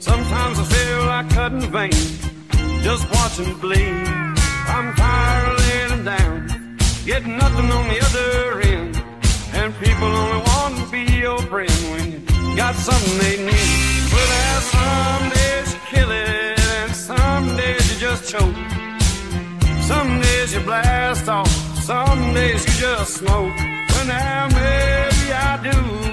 Sometimes I feel like cutting veins, just watching bleed. I'm tired of laying down, getting nothing on the other end. And people only want to be your friend when you got something they need. But there's some days you kill it, and some days you just choke. Some days you blast off, some days you just smoke. Well, now maybe I do,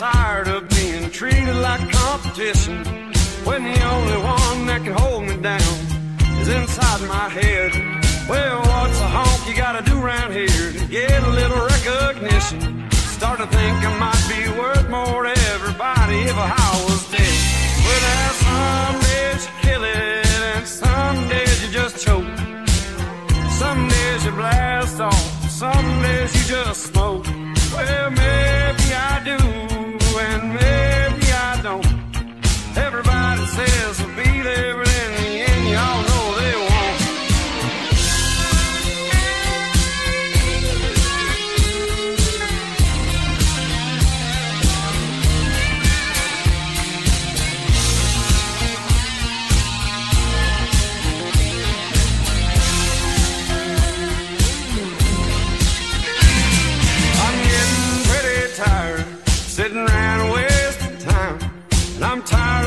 tired of being treated like competition when the only one that can hold me down is inside my head. Well, what's a honk you gotta do around here to get a little recognition? Start to think I might be worth more to everybody if I was dead. Well, some days you kill it, and some days you just choke. Some days you blast off, some days you just smoke. Everybody says they'll be there,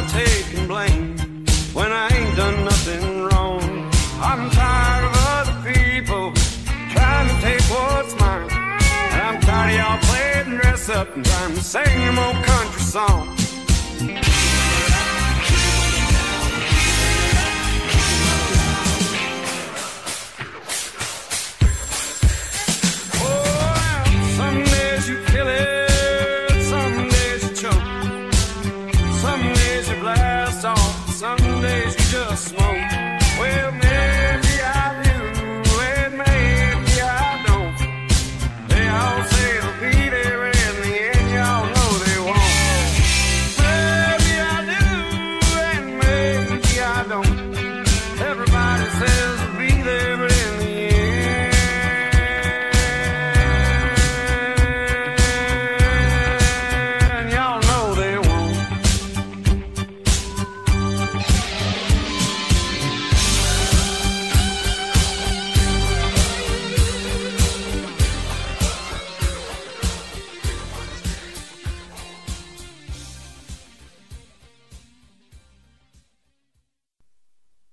Taking blame when I ain't done nothing wrong. I'm tired of other people trying to take what's mine. And I'm tired of y'all playing dress up and trying to sing them old country songs.